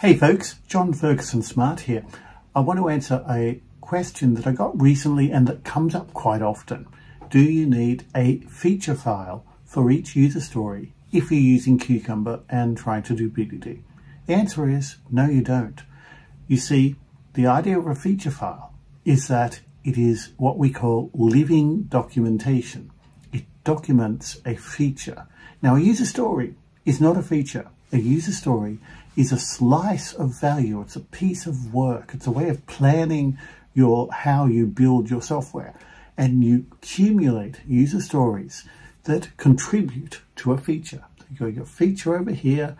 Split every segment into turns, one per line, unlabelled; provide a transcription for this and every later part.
Hey folks, John Ferguson Smart here. I want to answer a question that I got recently and that comes up quite often. Do you need a feature file for each user story if you're using Cucumber and trying to do BDD? The answer is no, you don't. You see, the idea of a feature file is that it is what we call living documentation. It documents a feature. Now, a user story is not a feature. A user story is a slice of value. It's a piece of work. It's a way of planning your how you build your software. And you accumulate user stories that contribute to a feature. You got your feature over here,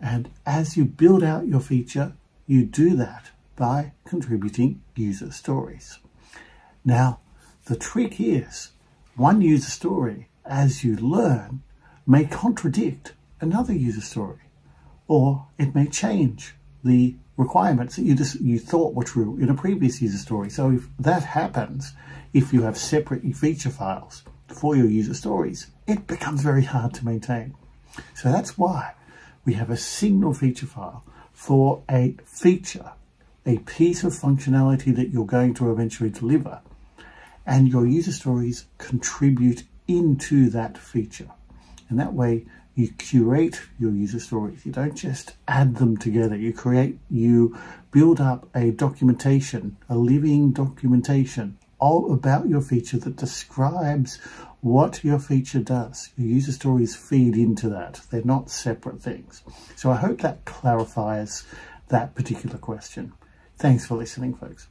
and as you build out your feature, you do that by contributing user stories. Now, the trick is one user story, as you learn, may contradict another user story or it may change the requirements that you just you thought were true in a previous user story. So if that happens, if you have separate feature files for your user stories, it becomes very hard to maintain. So that's why we have a single feature file for a feature, a piece of functionality that you're going to eventually deliver. And your user stories contribute into that feature. And that way you curate your user stories. You don't just add them together. You create, you build up a documentation, a living documentation all about your feature that describes what your feature does. Your user stories feed into that. They're not separate things. So I hope that clarifies that particular question. Thanks for listening, folks.